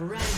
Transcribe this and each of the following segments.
Rampage.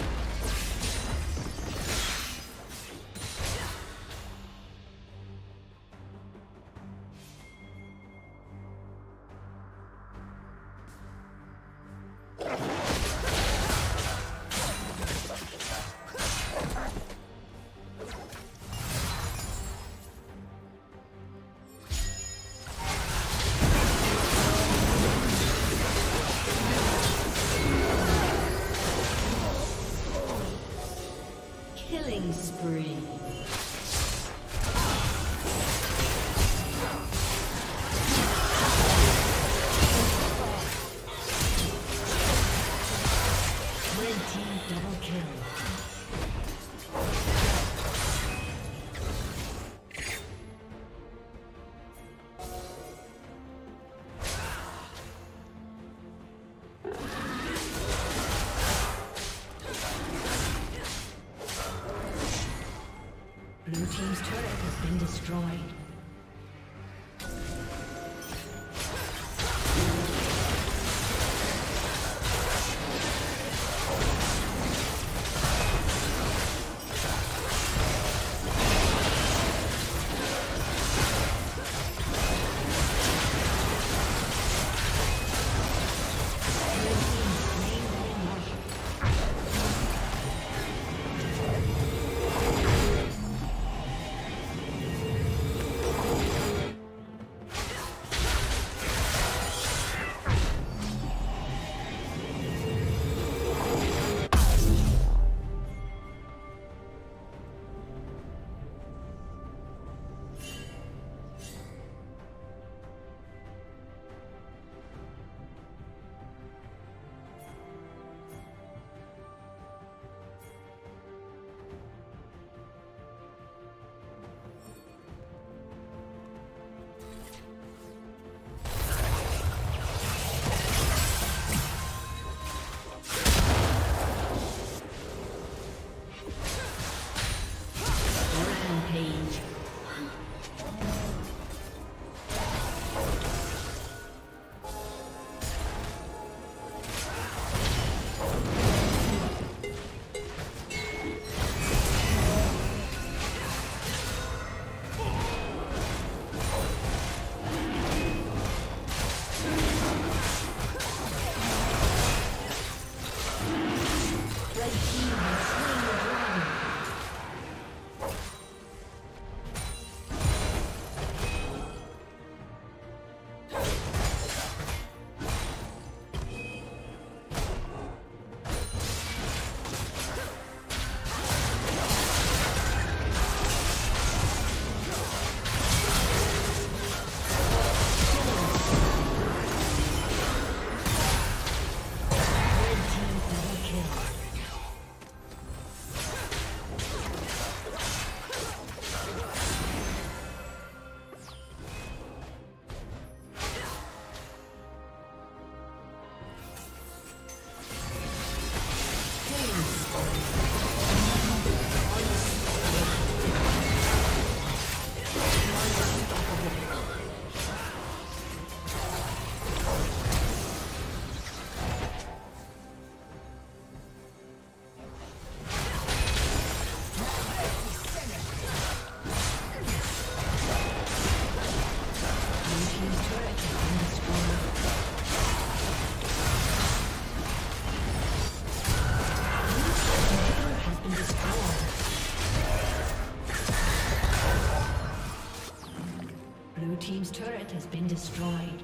Destroyed.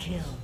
Kill.